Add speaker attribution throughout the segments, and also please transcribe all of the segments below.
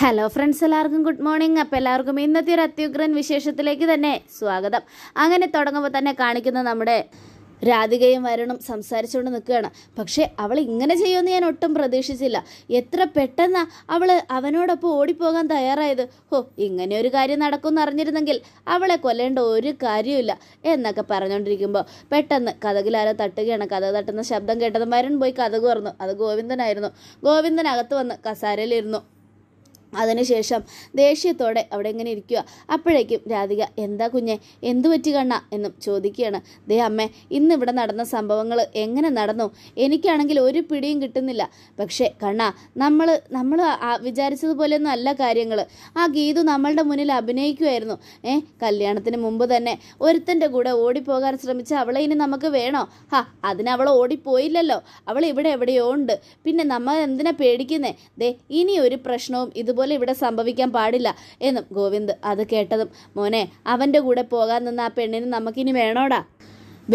Speaker 1: Hello friends എല്ലാവർക്കും good morning അപ്പോൾ എല്ലാവർക്കും ഇന്നത്തെ ഒരു അത്യുഗ്രൻ വിശേഷത്തിലേക്ക് തന്നെ സ്വാഗതം. അങ്ങനെ തുടങ്ങുമ്പോൾ തന്നെ കാണിക്കുന്ന നമ്മുടെ രാധികയും വരുണും സംസാരിച്ചുകൊണ്ട് നിൽക്കുകയാണ്. പക്ഷേ അവൾ ഇങ്ങനെ ചെയ്യുമെന്ന് ഞാൻ ഒട്ടും പ്രതീക്ഷിച്ചില്ല. എത്ര പെട്ടെന്ന് അവൾ അവനോടൊപ്പം ഓടിപ്പോകാൻ തയ്യാറായത്? ഹോ ഇങ്ങനെ ഒരു കാര്യം നടക്കുമെന്ന് അറിഞ്ഞിരുന്നെങ്കിൽ അവളെ കൊല്ലേണ്ട ഒരു കാര്യമില്ല എന്നൊക്കെ പറഞ്ഞുകൊണ്ടിരിക്കുമ്പോൾ പെട്ടെന്ന് കഥകിലാരോ തട്ടുകയാണ്. കഥ തട്ടുന്ന ശബ്ദം കേട്ടത് വരുൺ പോയി കഥകു പറഞ്ഞു അത് ഗോവിന്ദനായിരുന്നു. ഗോവിന്ദൻ അകത്ത് വന്ന് കസാരയിലിരുന്നു അതിനുശേഷം ദേഷ്യത്തോടെ അവിടെ ഇങ്ങനെ ഇരിക്കുക. അപ്പോഴേക്കും രാധിക എന്താ കുഞ്ഞെ എന്തു പറ്റി കണ്ണ? എന്നും ചോദിക്കുകയാണ്. ദേ അമ്മേ ഇന്ന് ഇവിടെ നടന്ന സംഭവങ്ങൾ എങ്ങനെ നടന്നു? എനിക്കാണെങ്കിൽ ഒരു പിടിയും കിട്ടുന്നില്ല. പക്ഷേ കണ്ണ നമ്മൾ നമ്മൾ വിചാരിച്ചതുപോലെയൊന്നും അല്ല കാര്യങ്ങൾ ആ ഗീതു നമ്മളുടെ മുന്നിൽ അഭിനയിക്കുമായിരുന്നു ഏ കല്യാണത്തിന് മുമ്പ് തന്നെ ഒരുത്തന്റെ കൂടെ ഓടിപ്പോകാൻ ശ്രമിച്ച അവളെ ഇനി നമുക്ക് വേണോ? ഹാ അതിന് അവൾ ഓടിപ്പോയില്ലല്ലോ. അവൾ ഇവിടെ എവിടെയോ ഉണ്ട്. പിന്നെ നമ്മൾ എന്തിനാ പേടിക്കുന്നേ? ദേ ഇനി ഒരു പ്രശ്നവും ഇതുപോലെ ഇവിടെ സംഭവിക്കാൻ പാടില്ല എന്നും ഗോവിന്ദ് അത് കേട്ടതും. മോനെ അവന്റെ കൂടെ പോകാൻ നിന്ന ആ പെണ്ണിന് നമുക്കിനി വേണോടാ?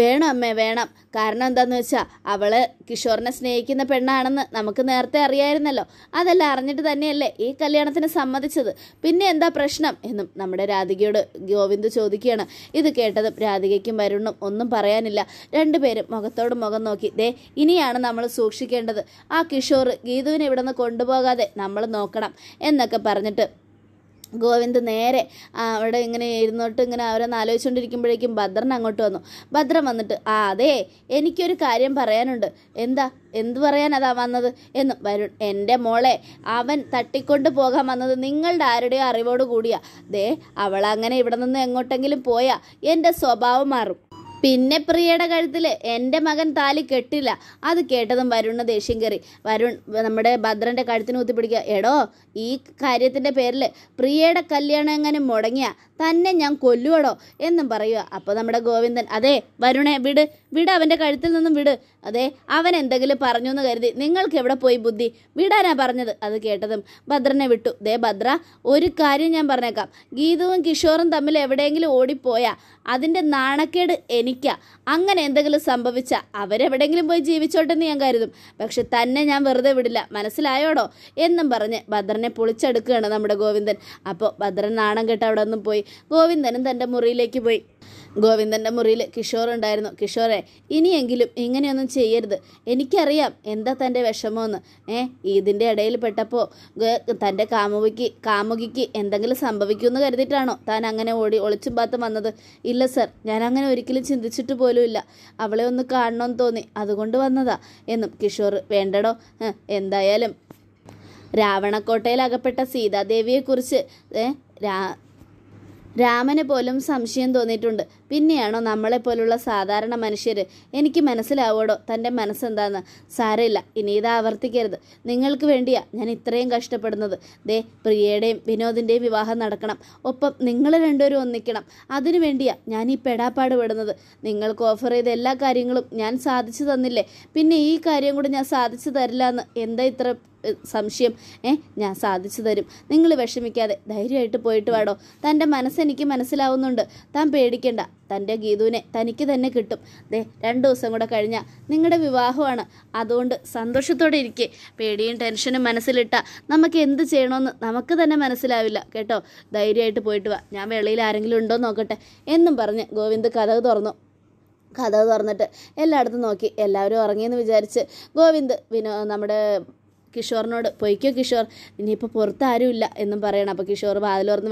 Speaker 1: വേണം അമ്മേ വേണം. കാരണം എന്താന്ന് വെച്ചാൽ അവൾ കിഷോറിനെ സ്നേഹിക്കുന്ന പെണ്ണാണെന്ന് നമുക്ക് നേരത്തെ അറിയായിരുന്നല്ലോ. അതെല്ലാം അറിഞ്ഞിട്ട് തന്നെയല്ലേ ഈ കല്യാണത്തിന് സമ്മതിച്ചത്. പിന്നെ എന്താ പ്രശ്നം എന്നും നമ്മുടെ രാധികയോട് ഗോവിന്ദ് ചോദിക്കുകയാണ്. ഇത് കേട്ടതും രാധികയ്ക്കും വരുണും ഒന്നും പറയാനില്ല. രണ്ടുപേരും മുഖത്തോട് മുഖം നോക്കി ദേ ഇനിയാണ് നമ്മൾ സൂക്ഷിക്കേണ്ടത്. ആ കിഷോർ ഗീതുവിനെ ഇവിടെ നിന്ന് കൊണ്ടുപോകാതെ നമ്മൾ നോക്കണം എന്നൊക്കെ പറഞ്ഞിട്ട് ഗോവിന്ദ് നേരെ അവിടെ ഇങ്ങനെ ഇരുന്നോട്ട് ഇങ്ങനെ അവരൊന്ന് ആലോചിച്ചുകൊണ്ടിരിക്കുമ്പോഴേക്കും ഭദ്രൻ അങ്ങോട്ട് വന്നു. ഭദ്രൻ വന്നിട്ട് ആ അതെ എനിക്കൊരു കാര്യം പറയാനുണ്ട്. എന്താ? എന്ത് പറയാൻ അതാ വന്നത്? എന്ന്. വരുൺ എന്റെ മോളെ അവൻ തട്ടിക്കൊണ്ട് പോകാൻ വന്നത് നിങ്ങളുടെ ആരുടെയോ അറിവോട് കൂടിയാ. ദേ അവളങ്ങനെ ഇവിടെ നിന്ന് എങ്ങോട്ടെങ്കിലും പോയാ എന്റെ സ്വഭാവം മാറും. പിന്നെ പ്രിയയുടെ കഴുത്തിൽ എന്റെ മകൻ താലി കെട്ടില്ല. അത് കേട്ടതും വരുണ ദേഷ്യം കയറി വരുൺ നമ്മുടെ ഭദ്രന്റെ കഴുത്തിന് കുത്തിപ്പിടിക്കുക എടോ ഈ കാര്യത്തിന്റെ പേരിൽ പ്രിയയുടെ കല്യാണം എങ്ങനെ മുടങ്ങിയ? തന്നെ ഞാൻ കൊല്ലുവടോ? എന്നും പറയുക. അപ്പോൾ നമ്മുടെ ഗോവിന്ദൻ അതെ വരുണെ വിട്. വിട് അവന്റെ കഴുത്തിൽ നിന്നും വിട്. അതെ അവൻ എന്തെങ്കിലും പറഞ്ഞു എന്ന് കരുതി. നിങ്ങൾക്ക് എവിടെ പോയി ബുദ്ധി? വിടാനാ പറഞ്ഞത്. അത് കേട്ടതും ഭദ്രനെ വിട്ടു. ദേ ഭദ്ര ഒരു കാര്യം ഞാൻ പറഞ്ഞേക്കാം. ഗീതുവും കിഷോറും തമ്മിൽ എവിടെയെങ്കിലും ഓടിപ്പോയാ. അതിന്റെ നാണക്കേട് എനിക്കാ അങ്ങനെ എന്തെങ്കിലും സംഭവിച്ചാൽ അവരെവിടെങ്കിലും പോയി ജീവിച്ചോട്ടെന്ന് ഞാൻ കരുതും. പക്ഷെ തന്നെ ഞാൻ വെറുതെ വിടില്ല. മനസ്സിലായോടോ? എന്നും പറഞ്ഞ് ഭദ്രനെ പൊളിച്ചെടുക്കുകയാണ് നമ്മുടെ ഗോവിന്ദൻ. അപ്പോൾ ഭദ്രൻ നാണം കെട്ട് അവിടെ നിന്നും പോയി. ഗോവിന്ദനും തന്റെ മുറിയിലേക്ക് പോയി. ഗോവിന്ദന്റെ മുറിയിൽ കിഷോർ ഉണ്ടായിരുന്നു. കിഷോറെ ഇനിയെങ്കിലും ഇങ്ങനെയൊന്നും ചെയ്യരുത്. എനിക്കറിയാം എന്താ തന്റെ വിഷമമെന്ന്. ഏ ഇതിന്റെ ഇടയിൽ പെട്ടപ്പോൾ തന്റെ കാമുകിക്ക് കാമുകിക്ക് എന്തെങ്കിലും സംഭവിക്കുമെന്ന് കരുതിയിട്ടാണോ താൻ അങ്ങനെ ഓടി ഒളിച്ചും പാത്തും വന്നത്? ഇല്ല സർ ഞാൻ അങ്ങനെ ഒരിക്കലും ചിന്തിച്ചിട്ട് പോലുമില്ല അവളെ ഒന്ന് കാണണമെന്ന് തോന്നി. അതുകൊണ്ട് വന്നതാ എന്നും കിഷോർ വേണ്ടടോ എന്തായാലും. രാവണക്കോട്ടയിൽ അകപ്പെട്ട സീതാദേവിയെക്കുറിച്ച് രാമന് പോലും സംശയം തോന്നിയിട്ടുണ്ട്. പിന്നെയാണോ നമ്മളെപ്പോലുള്ള സാധാരണ മനുഷ്യർ എനിക്ക് മനസ്സിലാവോടോ തന്റെ മനസ്സെന്താന്ന്? സാരമില്ല. ഇനി ഇത് ആവർത്തിക്കരുത്. നിങ്ങൾക്ക് വേണ്ടിയാ ഞാൻ ഇത്രയും കഷ്ടപ്പെടുന്നത്. ദേ പ്രിയയുടെയും വിനോദിന്റെയും വിവാഹം നടക്കണം. ഒപ്പം നിങ്ങൾ രണ്ടുപേരും ഒന്നിക്കണം. അതിനു വേണ്ടിയാ ഞാൻ ഈ പെടാപ്പാട് പെടുന്നത്. നിങ്ങൾക്ക് ഓഫർ ചെയ്ത എല്ലാ കാര്യങ്ങളും ഞാൻ സാധിച്ചു തന്നില്ലേ? പിന്നെ ഈ കാര്യം കൂടി ഞാൻ സാധിച്ചു തരില്ല എന്ന് എന്താ ഇത്ര സംശയം? ഏ ഞാൻ സാധിച്ചു തരും. നിങ്ങൾ വിഷമിക്കാതെ ധൈര്യമായിട്ട് പോയിട്ട് വാടോ. തന്റെ മനസ്സെനിക്ക് മനസ്സിലാവുന്നുണ്ട്. താൻ പേടിക്കണ്ട. തന്റെ ഗീതുവിനെ തനിക്ക് തന്നെ കിട്ടും. ദേ രണ്ട് ദിവസം കൂടെ കഴിഞ്ഞാൽ നിങ്ങളുടെ വിവാഹമാണ്. അതുകൊണ്ട് സന്തോഷത്തോടെ ഇരിക്കെ. പേടിയും ടെൻഷനും മനസ്സിലിട്ട നമുക്ക് എന്ത് ചെയ്യണമെന്ന് നമുക്ക് തന്നെ മനസ്സിലാവില്ല. കേട്ടോ? ധൈര്യമായിട്ട് പോയിട്ട് വാ. ഞാൻ വെളിയിൽ ആരെങ്കിലും ഉണ്ടോ നോക്കട്ടെ. എന്നും പറഞ്ഞ് ഗോവിന്ദ് കഥ തുറന്നു. കഥ തുറന്നിട്ട് എല്ലായിടത്തും നോക്കി. എല്ലാവരും ഉറങ്ങിയെന്ന് വിചാരിച്ച് ഗോവിന്ദ് വിനോ നമ്മുടെ കിഷോറിനോട് പൊയ്ക്കോ കിഷോർ ഇനിയിപ്പോൾ പുറത്ത് ആരുമില്ല എന്നും പറയണം. അപ്പോൾ കിഷോർ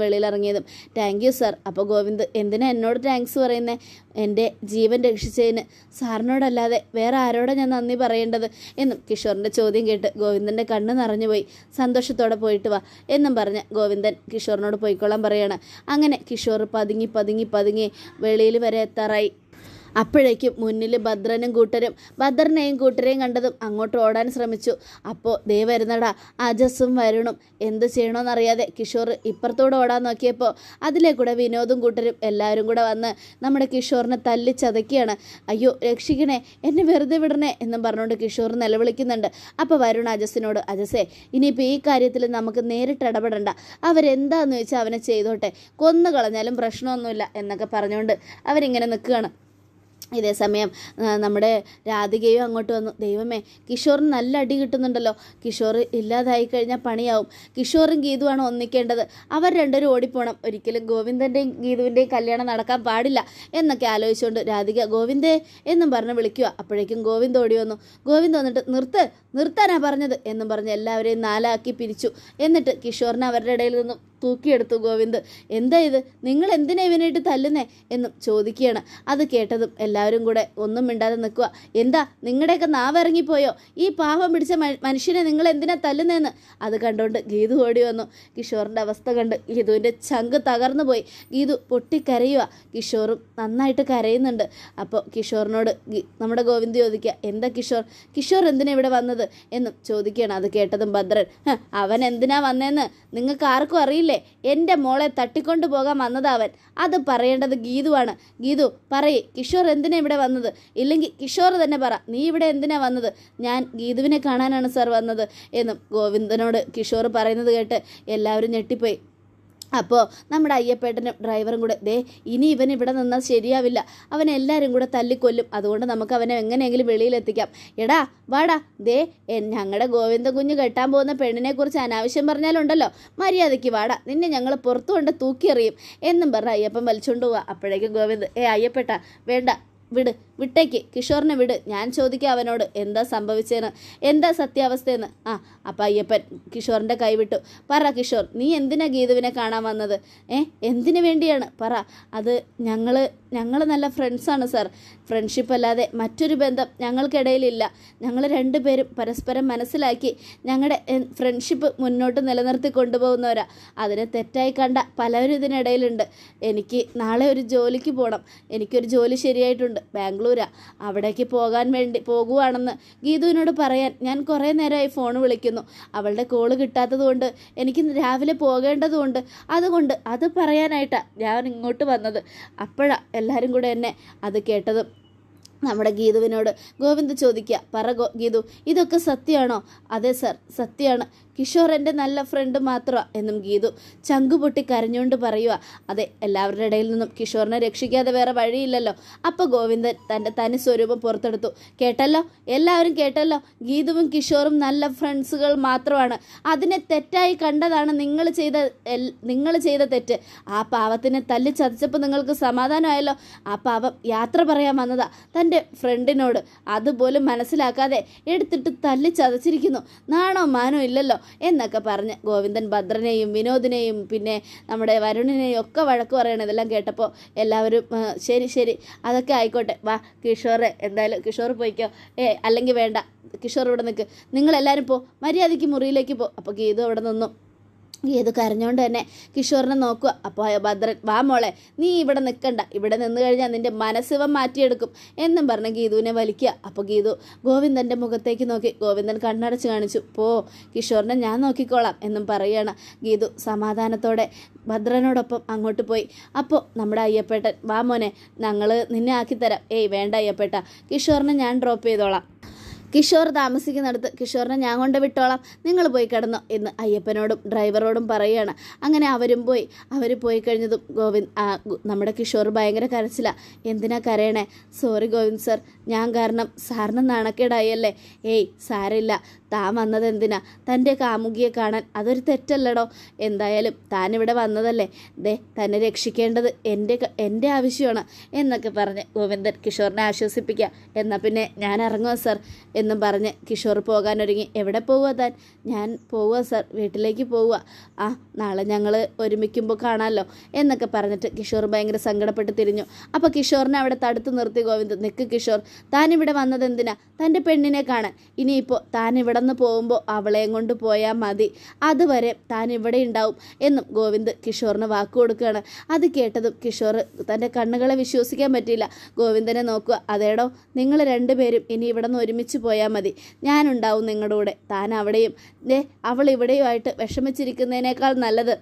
Speaker 1: വെളിയിൽ ഇറങ്ങിയതും താങ്ക് യു സർ അപ്പോൾ ഗോവിന്ദ് എന്തിനാ എന്നോട് താങ്ക്സ് പറയുന്നത് എന്റെ ജീവൻ രക്ഷിച്ചതിന് സാറിനോടല്ലാതെ വേറെ ആരോടാ ഞാൻ നന്ദി പറയേണ്ടത്? എന്നും കിഷോറിന്റെ ചോദ്യം കേട്ട് ഗോവിന്ദന്റെ കണ്ണ് നിറഞ്ഞുപോയി. സന്തോഷത്തോടെ പോയിട്ട് വാ എന്നും പറഞ്ഞ് ഗോവിന്ദൻ കിഷോറിനോട് പോയിക്കൊള്ളാൻ പറയാണ്. അങ്ങനെ കിഷോർ പതുങ്ങി പതുങ്ങി പതുങ്ങി വെളിയിൽ വരെ എത്താറായി. അപ്പോഴേക്കും മുന്നിൽ ഭദ്രനും കൂട്ടരും ഭദ്രനെയും കൂട്ടരെയും കണ്ടതും അങ്ങോട്ട് ഓടാൻ ശ്രമിച്ചു. അപ്പോൾ ദേ വരുന്നടാ അജസും വരുണും. എന്ത് ചെയ്യണമെന്നറിയാതെ കിഷോർ ഇപ്പുറത്തോടെ ഓടാൻ നോക്കിയപ്പോൾ അതിലെ കൂടെ വിനോദും കൂട്ടരും എല്ലാവരും കൂടെ വന്ന് നമ്മുടെ കിഷോറിനെ തല്ലി അയ്യോ രക്ഷിക്കണേ എന്നെ വെറുതെ വിടണേ എന്നും പറഞ്ഞുകൊണ്ട് കിഷോർ നിലവിളിക്കുന്നുണ്ട്. അപ്പോൾ വരുൺ അജസിനോട് അജസേ ഇനിയിപ്പോൾ ഈ കാര്യത്തിൽ നമുക്ക് നേരിട്ട് ഇടപെടണ്ട. അവരെന്താന്ന് വെച്ചാൽ അവനെ ചെയ്തോട്ടെ. കൊന്നു കളഞ്ഞാലും പ്രശ്നമൊന്നുമില്ല എന്നൊക്കെ പറഞ്ഞുകൊണ്ട് അവരിങ്ങനെ നിൽക്കുകയാണ്. ഇതേ സമയം നമ്മുടെ രാധികയും അങ്ങോട്ട് വന്നു. ദൈവമേ കിഷോറിന് നല്ല അടി കിട്ടുന്നുണ്ടല്ലോ. കിഷോർ ഇല്ലാതായി കഴിഞ്ഞാൽ പണിയാവും. കിഷോറും ഗീതുവാണ് ഒന്നിക്കേണ്ടത്. അവർ രണ്ടുപേരും ഓടിപ്പോണം. ഒരിക്കലും ഗോവിന്ദന്റെയും ഗീതുവിന്റെയും കല്യാണം നടക്കാൻ പാടില്ല എന്നൊക്കെ ആലോചിച്ചുകൊണ്ട് രാധിക ഗോവിന്ദേ എന്നും പറഞ്ഞ് വിളിക്കുക. അപ്പോഴേക്കും ഗോവിന്ദ് ഓടി വന്നു. ഗോവിന്ദ് വന്നിട്ട് നിർത്ത് നിർത്താനാ പറഞ്ഞത്? എന്നും പറഞ്ഞ് എല്ലാവരെയും നാലാക്കി പിരിച്ചു. എന്നിട്ട് കിഷോറിനെ അവരുടെ ഇടയിൽ നിന്നും തൂക്കിയെടുത്തു ഗോവിന്ദ്. എന്താ ഇത്? നിങ്ങൾ എന്തിനാ ഇവനായിട്ട് തല്ലുന്നേ? എന്നും ചോദിക്കുകയാണ്. അത് കേട്ടതും എല്ലാവരും കൂടെ ഒന്നും മിണ്ടാതെ നിൽക്കുക. എന്താ? നിങ്ങളുടെയൊക്കെ നാവ് ഇറങ്ങിപ്പോയോ ഈ പാവം പിടിച്ച മനുഷ്യനെ നിങ്ങൾ എന്തിനാ തല്ലുന്നതെന്ന് അത് കണ്ടുകൊണ്ട് ഗീതു ഓടി വന്നു. കിഷോറിന്റെ അവസ്ഥ കണ്ട് ഗീതുവിന്റെ ചങ്ക് തകർന്നു പോയി. ഗീതു പൊട്ടിക്കരയുക കിഷോറും നന്നായിട്ട് കരയുന്നുണ്ട്. അപ്പോൾ കിഷോറിനോട് നമ്മുടെ ഗോവിന്ദ് ചോദിക്കുക എന്താ കിഷോർ? കിഷോർ എന്തിനാ ഇവിടെ വന്നത്? എന്നും ചോദിക്കുകയാണ്. അത് കേട്ടതും ഭദ്രൻ "ഹ, അവൻ എന്തിനാ വന്നതെന്ന് നിങ്ങൾക്ക് ആർക്കും അറിയില്ലേ എന്റെ മോളെ തട്ടിക്കൊണ്ടു പോകാൻ വന്നതാവൻ അത് പറയേണ്ടത് ഗീതുവാണ്. ഗീതു പറയേ കിഷോർ എന്തിനാ ഇവിടെ വന്നത്? ഇല്ലെങ്കിൽ കിഷോർ തന്നെ പറ നീ ഇവിടെ എന്തിനാ വന്നത്? ഞാൻ ഗീതുവിനെ കാണാനാണ് സാർ വന്നത്. എന്നും ഗോവിന്ദനോട് കിഷോർ പറയുന്നത് കേട്ട് എല്ലാവരും ഞെട്ടിപ്പോയി. അപ്പോൾ നമ്മുടെ അയ്യപ്പേട്ടനും ഡ്രൈവറും കൂടെ ദേ ഇനി ഇവൻ ഇവിടെ നിന്നാൽ ശരിയാവില്ല. അവൻ എല്ലാവരും കൂടെ തല്ലിക്കൊല്ലും. അതുകൊണ്ട് നമുക്ക് അവനെ എങ്ങനെയെങ്കിലും വെളിയിലെത്തിക്കാം. എടാ വാടാ ദേ ഞങ്ങളുടെ ഗോവിന്ദ കുഞ്ഞ് കെട്ടാൻ പോകുന്ന പെണ്ണിനെക്കുറിച്ച് അനാവശ്യം പറഞ്ഞാലുണ്ടല്ലോ. മര്യാദയ്ക്ക് വാടാ നിന്നെ ഞങ്ങൾ പുറത്തു കൊണ്ട് തൂക്കിയെറിയും. എന്നും പറഞ്ഞ് അയ്യപ്പൻ വലിച്ചുകൊണ്ട് പോവാ. അപ്പോഴേക്കും ഗോവിന്ദ് ഏ അയ്യപ്പേട്ട വേണ്ട വിട് വിട്ടേക്ക്. കിഷോറിനെ വിട്. ഞാൻ ചോദിക്കാം അവനോട് എന്താ സംഭവിച്ചതെന്ന് എന്താ സത്യാവസ്ഥയെന്ന് ആ അപ്പം അയ്യപ്പൻ കിഷോറിന്റെ കൈവിട്ടു പറ കിഷോർ നീ എന്തിനാ ഗീതുവിനെ കാണാൻ വന്നത്? ഏ എന്തിനു വേണ്ടിയാണ്? പറ. അത് ഞങ്ങൾ ഞങ്ങൾ നല്ല ഫ്രണ്ട്സാണ് സാർ ഫ്രണ്ട്ഷിപ്പ് അല്ലാതെ മറ്റൊരു ബന്ധം ഞങ്ങൾക്കിടയിലില്ല. ഞങ്ങൾ രണ്ടുപേരും പരസ്പരം മനസ്സിലാക്കി ഞങ്ങളുടെ ഫ്രണ്ട്ഷിപ്പ് മുന്നോട്ട് നിലനിർത്തി കൊണ്ടുപോകുന്നവരാ. അതിനെ തെറ്റായി കണ്ട പലരും ഇതിനിടയിലുണ്ട്. എനിക്ക് നാളെ ഒരു ജോലിക്ക് പോകണം എനിക്കൊരു ജോലി ശരിയായിട്ടുണ്ട്. ബാംഗ്ലൂരാ. അവിടേക്ക് പോകാൻ വേണ്ടി പോകുവാണെന്ന് ഗീതുവിനോട് പറയാൻ ഞാൻ കുറേ നേരമായി ഫോൺ വിളിക്കുന്നു. അവളുടെ കോൾ കിട്ടാത്തതുകൊണ്ട് എനിക്ക് രാവിലെ പോകേണ്ടതുകൊണ്ട് അതുകൊണ്ട് അത് പറയാനായിട്ടാണ് ഞാൻ ഇങ്ങോട്ട് വന്നത്. അപ്പോഴാണ് എല്ലാവരും കൂടെ എന്നെ അത് കേട്ടതും. നമ്മുടെ ഗീതുവിനോട് ഗോവിന്ദ് ചോദിക്കുക പറ ഗീതു ഇതൊക്കെ സത്യമാണോ? അതെ സർ സത്യമാണ്. കിഷോർ എന്റെ നല്ല ഫ്രണ്ട് മാത്രമാണ് എന്നും ഗീതു ചങ്കു പൊട്ടി കരഞ്ഞുകൊണ്ട് പറയുക അതെ എല്ലാവരുടെ ഇടയിൽ നിന്നും കിഷോറിനെ രക്ഷിക്കാതെ വേറെ വഴിയില്ലല്ലോ. അപ്പോൾ ഗോവിന്ദൻ തന്റെ തനി സ്വരൂപം പുറത്തെടുത്തു. കേട്ടല്ലോ? എല്ലാവരും കേട്ടല്ലോ? ഗീതുവും കിഷോറും നല്ല ഫ്രണ്ട്സുകൾ മാത്രമാണ്. അതിനെ തെറ്റായി കണ്ടതാണ് നിങ്ങൾ ചെയ്ത നിങ്ങൾ ചെയ്ത തെറ്റ്. ആ പാവത്തിനെ തല്ലി ചതച്ചപ്പോൾ നിങ്ങൾക്ക് സമാധാനമായല്ലോ? ആ പാവം യാത്ര പറയാൻ വന്നതാ. തന്റെ ഫ്രണ്ടിനോട് അതുപോലും മനസ്സിലാക്കാതെ എടുത്തിട്ട് തല്ലി ചതച്ചിരിക്കുന്നു. നാണോ മാനോ ഇല്ലല്ലോ എന്നൊക്കെ പറഞ്ഞ് ഗോവിന്ദൻ ഭദ്രനെയും വിനോദിനെയും പിന്നെ നമ്മുടെ വരുണിനെയും ഒക്കെ വഴക്ക് പറയണം ഇതെല്ലാം കേട്ടപ്പോൾ എല്ലാവരും ശരി ശരി അതൊക്കെ ആയിക്കോട്ടെ. വാ കിഷോറെ എന്തായാലും കിഷോർ പോയിക്കോ. ഏ അല്ലെങ്കിൽ വേണ്ട. കിഷോർ ഇവിടെ നിൽക്ക് നിങ്ങളെല്ലാവരും പോ. മര്യാദയ്ക്ക് മുറിയിലേക്ക് പോ. അപ്പോൾ ഗീതു അവിടെ നിന്നു. ഗീതു കരഞ്ഞുകൊണ്ട് തന്നെ കിഷോറിനെ നോക്കുക. അപ്പോൾ ഭദ്രൻ വാ മോളെ നീ ഇവിടെ നിൽക്കണ്ട ഇവിടെ നിന്ന് കഴിഞ്ഞാൽ നിന്റെ മനസ്സിവം മാറ്റിയെടുക്കും. എന്നും പറഞ്ഞ് ഗീതുവിനെ വലിക്കുക. അപ്പോൾ ഗീതു ഗോവിന്ദന്റെ മുഖത്തേക്ക് നോക്കി. ഗോവിന്ദൻ കണ്ണടച്ച് കാണിച്ചു. പോ കിഷോറിനെ ഞാൻ നോക്കിക്കോളാം എന്നും പറയുകയാണ് ഗീതു. സമാധാനത്തോടെ ഭദ്രനോടൊപ്പം അങ്ങോട്ട് പോയി. അപ്പോൾ നമ്മുടെ അയ്യപ്പേട്ടൻ വാ മോനെ ഞങ്ങൾ നിന്നെ ആക്കിത്തരാം. ഏയ് വേണ്ട അയ്യപ്പേട്ട കിഷോറിനെ ഞാൻ ഡ്രോപ്പ് ചെയ്തോളാം. കിഷോർ താമസിക്കുന്നിടത്ത് കിഷോറിനെ ഞാൻ കൊണ്ട് വിട്ടോളാം. നിങ്ങൾ പോയി കിടന്നോ എന്ന് അയ്യപ്പനോടും ഡ്രൈവറോടും പറയുകയാണ് അങ്ങനെ അവരും പോയി. അവർ പോയി കഴിഞ്ഞതും ഗോവിന്ദ് ആ, നമ്മുടെ കിഷോർ ഭയങ്കര കരച്ചില. എന്തിനാ കരയണേ? സോറി ഗോവിന്ദ് സർ ഞാൻ കാരണം സാറിന് നാണക്കേടായല്ലേ? ഏയ് സാരില്ല താൻ വന്നത് എന്തിനാ തന്റെ കാമുകിയെ കാണാൻ അതൊരു തെറ്റല്ലടോ. എന്തായാലും താൻ ഇവിടെ വന്നതല്ലേ. ദേ തന്നെ രക്ഷിക്കേണ്ടത് എന്റെ എന്റെ ആവശ്യമാണ് എന്നൊക്കെ പറഞ്ഞ് ഗോവിന്ദൻ കിഷോറിനെ ആശ്വസിപ്പിക്കുക. എന്നാൽ പിന്നെ ഞാൻ ഇറങ്ങുക സർ എന്നും പറഞ്ഞ് കിഷോർ പോകാനൊരുങ്ങി. എവിടെ പോവുക താൻ? ഞാൻ പോവുക സർ വീട്ടിലേക്ക് പോവുക ആ നാളെ ഞങ്ങൾ ഒരുമിക്കുമ്പോൾ കാണാമല്ലോ എന്നൊക്കെ പറഞ്ഞിട്ട് കിഷോർ ഭയങ്കര സങ്കടപ്പെട്ട് തിരിഞ്ഞു. അപ്പോൾ കിഷോറിനെ അവിടെ തടുത്ത് നിർത്തി ഗോവിന്ദ് നിൽക്ക് കിഷോർ താൻ ഇവിടെ വന്നത് എന്തിനാ തന്റെ പെണ്ണിനെ കാണാൻ. ഇനിയിപ്പോൾ താൻ ഇവിടെ നിന്ന് പോകുമ്പോൾ അവളെയും കൊണ്ട് പോയാൽ മതി. അതുവരെ താൻ ഇവിടെ ഉണ്ടാവും എന്നും ഗോവിന്ദ് കിഷോറിന് വാക്ക് കൊടുക്കുകയാണ്. അത് കേട്ടതും കിഷോർ തന്റെ കണ്ണുകളെ വിശ്വസിക്കാൻ പറ്റിയില്ല. ഗോവിന്ദനെ നോക്കുക അതേടോ നിങ്ങൾ രണ്ടുപേരും ഇനി ഇവിടെ നിന്ന് ഒരുമിച്ച് പോയാൽ മതി. ഞാനുണ്ടാവും നിങ്ങളുടെ കൂടെ താൻ അവിടെയും. അവൾ ഇവിടെയുമായിട്ട് വിഷമിച്ചിരിക്കുന്നതിനേക്കാൾ നല്ലത്.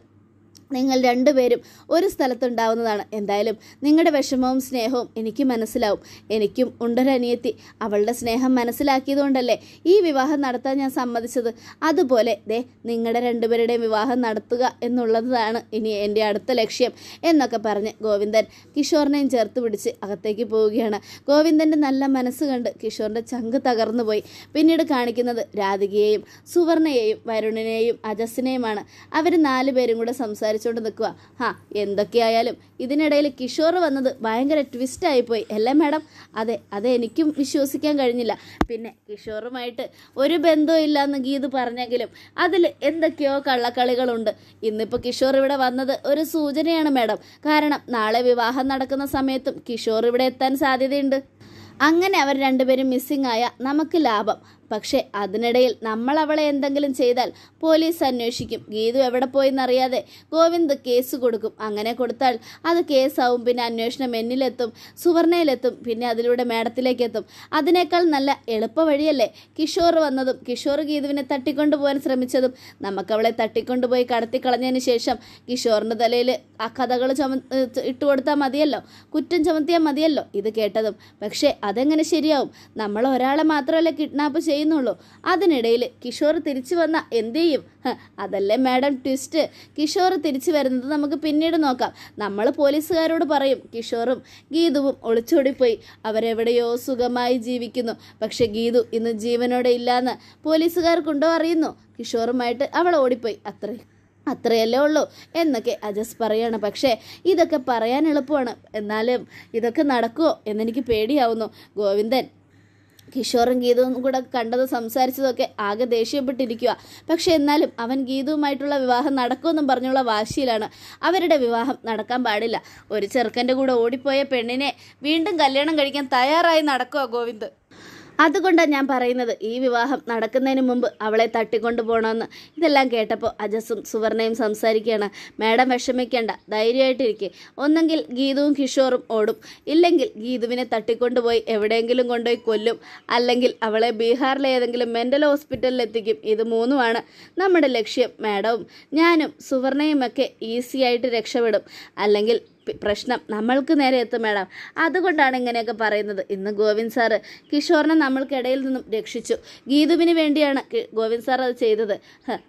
Speaker 1: നിങ്ങൾ രണ്ടുപേരും ഒരു സ്ഥലത്തുണ്ടാവുന്നതാണ്. എന്തായാലും നിങ്ങളുടെ വിഷമവും സ്നേഹവും എനിക്ക് മനസ്സിലാവും. എനിക്കും ഉണ്ടൊരനിയത്തി. അവളുടെ സ്നേഹം മനസ്സിലാക്കിയതുകൊണ്ടല്ലേ ഈ വിവാഹം നടത്താൻ ഞാൻ സമ്മതിച്ചത്. അതുപോലെ ദേ നിങ്ങളുടെ രണ്ടുപേരുടെയും വിവാഹം നടത്തുക എന്നുള്ളതാണ് ഇനി എന്റെ അടുത്ത ലക്ഷ്യം എന്നൊക്കെ പറഞ്ഞ് ഗോവിന്ദൻ കിഷോറിനെയും ചേർത്ത് പിടിച്ച് അകത്തേക്ക് പോവുകയാണ്. ഗോവിന്ദന്റെ നല്ല മനസ്സ് കണ്ട് കിഷോറിന്റെ ചങ്ക് തകർന്നു പോയി. പിന്നീട് കാണിക്കുന്നത് രാധികയെയും സുവർണയെയും വരുണിനെയും അജസ്സിനെയുമാണ് അവർ നാലുപേരും കൂടെ സംസാരിച്ചുകൊണ്ട് നിൽക്കുക ഹാ എന്തൊക്കെയായാലും ഇതിനിടയിൽ കിഷോർ വന്നത് ഭയങ്കര ട്വിസ്റ്റായിപ്പോയി അല്ലേ മാഡം? അതെ അതെ എനിക്കും വിശ്വസിക്കാൻ കഴിഞ്ഞില്ല. പിന്നെ കിഷോറുമായിട്ട് ഒരു ബന്ധവും ഇല്ലയെന്ന് ഗീത് പറഞ്ഞെങ്കിലും അതിൽ എന്തൊക്കെയോ കള്ളക്കളികളുണ്ട്. ഇന്നിപ്പോൾ കിഷോർ ഇവിടെ വന്നത് ഒരു സൂചനയാണ് മാഡം. കാരണം നാളെ വിവാഹം നടക്കുന്ന സമയത്തും കിഷോർ ഇവിടെ എത്താൻ സാധ്യതയുണ്ട്. അങ്ങനെ അവർ രണ്ടുപേരും മിസ്സിംഗ് ആയ നമുക്ക് ലാഭം. പക്ഷേ അതിനിടയിൽ നമ്മൾ അവളെ എന്തെങ്കിലും ചെയ്താൽ പോലീസ് അന്വേഷിക്കും. ഗീതു എവിടെ പോയെന്നറിയാതെ ഗോവിന്ദ് കേസ് കൊടുക്കും. അങ്ങനെ കൊടുത്താൽ അത് കേസാവും. പിന്നെ അന്വേഷണം എന്നിലെത്തും സുവർണയിലെത്തും പിന്നെ അതിലൂടെ മേഡത്തിലേക്കെത്തും അതിനേക്കാൾ നല്ല എളുപ്പ വഴിയല്ലേ കിഷോർ വന്നതും കിഷോർ ഗീതുവിനെ തട്ടിക്കൊണ്ടു പോകാൻ ശ്രമിച്ചതും. നമുക്കവളെ തട്ടിക്കൊണ്ടുപോയി കടത്തിക്കളഞ്ഞതിന് ശേഷം കിഷോറിന്റെ തലയിൽ ആ കഥകൾ ചുമ ഇട്ടുകൊടുത്താൽ മതിയല്ലോ. കുറ്റം ചുമത്തിയാൽ മതിയല്ലോ ഇത് കേട്ടതും. പക്ഷേ അതെങ്ങനെ ശരിയാവും? നമ്മൾ ഒരാളെ മാത്രമല്ല കിഡ്നാപ്പ് ചെയ്യുന്നുള്ളൂ. അതിനിടയിൽ കിഷോർ തിരിച്ചു വന്ന എന്ത് ചെയ്യും? അതല്ലേ മാഡം ട്വിസ്റ്റ്. കിഷോർ തിരിച്ചു വരുന്നത് നമുക്ക് പിന്നീട് നോക്കാം. നമ്മൾ പോലീസുകാരോട് പറയും കിഷോറും ഗീതുവും ഒളിച്ചോടിപ്പോയി. അവരെവിടെയോ സുഖമായി ജീവിക്കുന്നു. പക്ഷെ ഗീതു ഇന്ന് ജീവനോടെ ഇല്ലാന്ന് പോലീസുകാർക്കുണ്ടോ അറിയുന്നു? കിഷോറുമായിട്ട് അവൾ ഓടിപ്പോയി. അത്രയും അത്രയല്ലേ ഉള്ളൂ എന്നൊക്കെ അജസ് പറയാണ്. പക്ഷേ ഇതൊക്കെ പറയാൻ എളുപ്പമാണ്. എന്നാലും ഇതൊക്കെ നടക്കുമോ എന്നെനിക്ക് പേടിയാവുന്നു. ഗോവിന്ദൻ കിഷോറും ഗീതവും കൂടെ കണ്ടത് സംസാരിച്ചതൊക്കെ ആകെ ദേഷ്യപ്പെട്ടിരിക്കുക പക്ഷെ എന്നാലും അവൻ ഗീതവുമായിട്ടുള്ള വിവാഹം നടക്കുമെന്നും പറഞ്ഞുള്ള വാശിയിലാണ് അവരുടെ വിവാഹം നടക്കാൻ പാടില്ല. ഒരു ചെറുക്കന്റെ കൂടെ ഓടിപ്പോയ പെണ്ണിനെ വീണ്ടും കല്യാണം കഴിക്കാൻ തയ്യാറായി നടക്കുക ഗോവിന്ദ്. അതുകൊണ്ടാണ് ഞാൻ പറയുന്നത് ഈ വിവാഹം നടക്കുന്നതിന് മുമ്പ് അവളെ തട്ടിക്കൊണ്ടു പോകണമെന്ന് ഇതെല്ലാം കേട്ടപ്പോൾ അജസും സുവർണയും സംസാരിക്കുകയാണ്. മാഡം വിഷമിക്കേണ്ട ധൈര്യമായിട്ടിരിക്കെ. ഒന്നെങ്കിൽ ഗീതുവും കിഷോറും ഓടും. ഇല്ലെങ്കിൽ ഗീതുവിനെ തട്ടിക്കൊണ്ടുപോയി എവിടെയെങ്കിലും കൊണ്ടുപോയി കൊല്ലും. അല്ലെങ്കിൽ അവളെ ബീഹാറിലെ ഏതെങ്കിലും മെന്റൽ ഹോസ്പിറ്റലിൽ എത്തിക്കും ഇത് മൂന്നുമാണ് നമ്മുടെ ലക്ഷ്യം. മാഡവും ഞാനും സുവർണയുമൊക്കെ ഈസി ആയിട്ട് രക്ഷപ്പെടും. അല്ലെങ്കിൽ പ്രശ്നം നമ്മൾക്ക് നേരെ എത്തും മേഡം. അതുകൊണ്ടാണ് ഇങ്ങനെയൊക്കെ പറയുന്നത്. ഇന്ന് ഗോവിന്ദ് സാറ് കിഷോറിനെ നമ്മൾക്കിടയിൽ നിന്നും രക്ഷിച്ചു. ഗീതുവിന് വേണ്ടിയാണ് ഗോവിന്ദ് സാർ അത് ചെയ്തത്.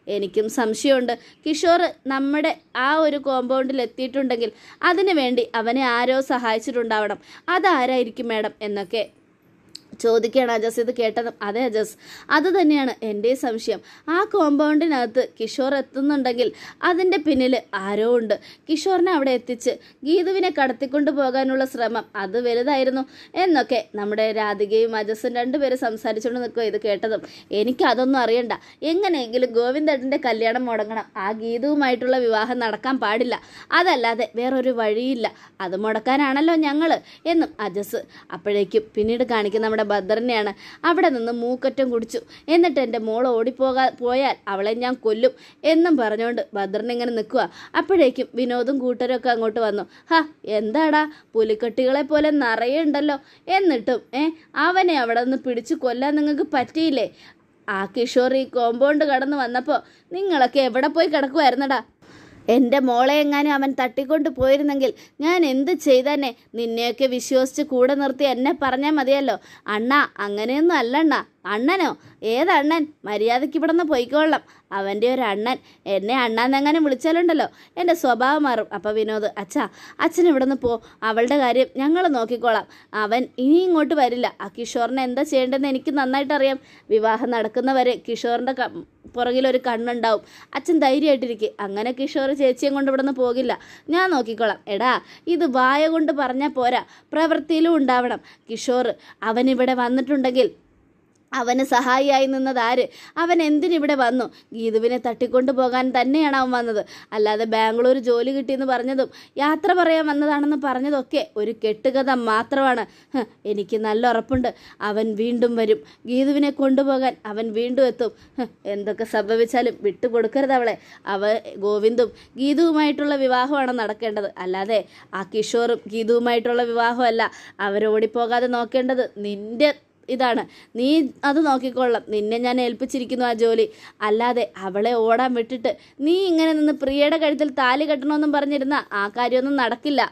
Speaker 1: എനിക്കും സംശയമുണ്ട്. കിഷോർ നമ്മുടെ ആ ഒരു കോമ്പൗണ്ടിൽ എത്തിയിട്ടുണ്ടെങ്കിൽ അതിനു വേണ്ടി അവനെ ആരോ സഹായിച്ചിട്ടുണ്ടാവണം. അതാരായിരിക്കും മേഡം എന്നൊക്കെ ചോദിക്കുകയാണ് അജസ് ഇത് കേട്ടത്. അതെ അജസ് അത് തന്നെയാണ് എന്റെ സംശയം. ആ കോമ്പൗണ്ടിനകത്ത് കിഷോർ എത്തുന്നുണ്ടെങ്കിൽ അതിന്റെ പിന്നിൽ ആരോ ഉണ്ട്. കിഷോറിനെ അവിടെ എത്തിച്ച് ഗീതുവിനെ കടത്തിക്കൊണ്ട് പോകാനുള്ള ശ്രമം അത് വലുതായിരുന്നു. എന്നൊക്കെ നമ്മുടെ രാധികയും അജസും രണ്ടുപേരും സംസാരിച്ചുകൊണ്ട് നിൽക്കുക ഇത് കേട്ടതും. എനിക്ക് അതൊന്നും അറിയണ്ട. എങ്ങനെയെങ്കിലും ഗോവിന്ദേട്ടന്റെ കല്യാണം മുടങ്ങണം. ആ ഗീതുവുമായിട്ടുള്ള വിവാഹം നടക്കാൻ പാടില്ല. അതല്ലാതെ വേറൊരു വഴിയില്ല. അത് മുടക്കാനാണല്ലോ ഞങ്ങൾ എന്നും അജസ് അപ്പോഴേക്കും പിന്നീട് കാണിക്കുന്ന നമ്മുടെ ഭദ്രനെയാണ്. അവിടെ നിന്ന് മൂക്കറ്റം കുടിച്ചു. എന്നിട്ട് എന്റെ മോൾ ഓടിപ്പോകാ പോയാൽ അവളെ ഞാൻ കൊല്ലും എന്നും പറഞ്ഞുകൊണ്ട് ഇങ്ങനെ നിൽക്കുക. അപ്പോഴേക്കും വിനോദും കൂട്ടരൊക്കെ അങ്ങോട്ട് വന്നു. ഹാ എന്താടാ? പുലിക്കെട്ടികളെ പോലെ നിറയെ ഉണ്ടല്ലോ. എന്നിട്ടും ഏ അവനെ അവിടെ നിന്ന് പിടിച്ചു കൊല്ലാൻ നിങ്ങൾക്ക് പറ്റിയില്ലേ? ആ കിഷോർ ഈ കോമ്പൗണ്ട് കടന്ന് വന്നപ്പോൾ നിങ്ങളൊക്കെ എവിടെ പോയി കിടക്കുമായിരുന്നടാ എന്റെ മോളെ എങ്ങാനും അവൻ തട്ടിക്കൊണ്ട് പോയിരുന്നെങ്കിൽ ഞാൻ എന്ത് ചെയ്തന്നെ? നിന്നെയൊക്കെ വിശ്വസിച്ച് കൂടെ നിർത്തി എന്നെ പറഞ്ഞാൽ മതിയല്ലോ. അണ്ണാ അങ്ങനെയൊന്നും അല്ലണ്ണ. അണ്ണനോ? ഏതണ്ണൻ? മര്യാദയ്ക്ക് ഇവിടെ നിന്ന് പോയിക്കൊള്ളാം അവന്റെ ഒരു അണ്ണൻ. എന്നെ അണ്ണാന്നെങ്ങനെ വിളിച്ചാലുണ്ടല്ലോ. എന്റെ സ്വഭാവം മാറും. അപ്പോൾ വിനോദ് അച്ഛാ അച്ഛൻ ഇവിടെ നിന്ന് പോ. അവളുടെ കാര്യം ഞങ്ങൾ നോക്കിക്കോളാം. അവൻ ഇനി ഇങ്ങോട്ട് വരില്ല. ആ കിഷോറിനെ എന്താ ചെയ്യേണ്ടതെന്ന് എനിക്ക് നന്നായിട്ട് അറിയാം വിവാഹം നടക്കുന്നവരെ കിഷോറിന്റെ പുറകിലൊരു കണ്ണുണ്ടാവും. അച്ഛൻ ധൈര്യമായിട്ടിരിക്കും. അങ്ങനെ കിഷോർ ചേച്ചിയും കൊണ്ട് ഇവിടെ നിന്ന് പോകില്ല. ഞാൻ നോക്കിക്കോളാം. എടാ ഇത് വായ കൊണ്ട് പറഞ്ഞാൽ പോരാ. പ്രവൃത്തിയിലും ഉണ്ടാവണം. കിഷോർ അവനിവിടെ വന്നിട്ടുണ്ടെങ്കിൽ അവന് സഹായിയായി നിന്നത് ആര്? അവൻ എന്തിനിവിടെ വന്നു? ഗീതുവിനെ തട്ടിക്കൊണ്ടു പോകാൻ തന്നെയാണ് അവൻ വന്നത്. അല്ലാതെ ബാംഗ്ലൂർ ജോലി കിട്ടിയെന്ന് പറഞ്ഞതും യാത്ര പറയാൻ വന്നതാണെന്ന് പറഞ്ഞതൊക്കെ ഒരു കെട്ടുകഥ മാത്രമാണ്. എനിക്ക് നല്ല ഉറപ്പുണ്ട്. അവൻ വീണ്ടും വരും. ഗീതുവിനെ കൊണ്ടുപോകാൻ അവൻ വീണ്ടും എത്തും. എന്തൊക്കെ സംഭവിച്ചാലും വിട്ടുകൊടുക്കരുത് അവളെ. അവ ഗോവിന്ദും ഗീതുവുമായിട്ടുള്ള വിവാഹമാണ് നടക്കേണ്ടത്. അല്ലാതെ ആ കിഷോറും ഗീതുവുമായിട്ടുള്ള വിവാഹമല്ല. അവരോടിപ്പോകാതെ നോക്കേണ്ടത് നിന്റെ ഇതാണ്. നീ അത് നോക്കിക്കൊള്ളാം നിന്നെ ഞാൻ ഏൽപ്പിച്ചിരിക്കുന്നു ആ ജോലി. അല്ലാതെ അവളെ ഓടാൻ വിട്ടിട്ട് നീ ഇങ്ങനെ നിന്ന് പ്രിയയുടെ കഴുത്തിൽ താലി കെട്ടണമെന്നും പറഞ്ഞിരുന്ന ആ കാര്യമൊന്നും നടക്കില്ല.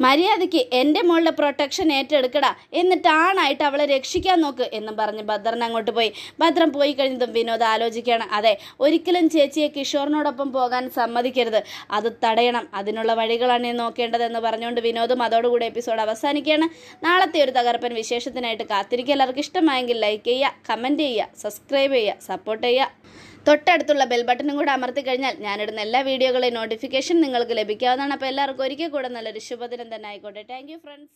Speaker 1: മര്യാദയ്ക്ക് എന്റെ മോളുടെ പ്രൊട്ടക്ഷൻ ഏറ്റെടുക്കടാ. എന്നിട്ട് ആണായിട്ട് അവളെ രക്ഷിക്കാൻ നോക്ക് എന്നും പറഞ്ഞ് ഭദ്രൻ അങ്ങോട്ട് പോയി. ഭദ്രൻ പോയി കഴിഞ്ഞതും വിനോദ് ആലോചിക്കുകയാണ്. അതെ ഒരിക്കലും ചേച്ചിയെ കിഷോറിനോടൊപ്പം പോകാൻ സമ്മതിക്കരുത്. അത് തടയണം. അതിനുള്ള വഴികളാണ് ഞാൻ നോക്കേണ്ടതെന്ന് പറഞ്ഞുകൊണ്ട് വിനോദും അതോടുകൂടി എപ്പിസോഡ് അവസാനിക്കുകയാണ്. നാളത്തെ ഒരു തകർപ്പൻ വിശേഷത്തിനായിട്ട് കാത്തിരിക്കുക. എല്ലാവർക്കും ഇഷ്ടമായെങ്കിൽ ലൈക്ക് ചെയ്യുക കമന്റ് ചെയ്യുക സബ്സ്ക്രൈബ് ചെയ്യുക സപ്പോർട്ട് ചെയ്യുക. തൊട്ടടുത്തുള്ള ബെൽ ബട്ടണും കൂടെ അമർത്തി കഴിഞ്ഞാൽ ഞാനിടുന്ന എല്ലാ വീഡിയോകളെയും നോട്ടിഫിക്കേഷൻ നിങ്ങൾക്ക് ലഭിക്കാവുന്നതാണ്. അപ്പോൾ എല്ലാവർക്കും ഒരിക്കൽ കൂടെ നല്ലൊരു ശുഭദിനം തന്നെ ആയിക്കോട്ടെ. Thank friends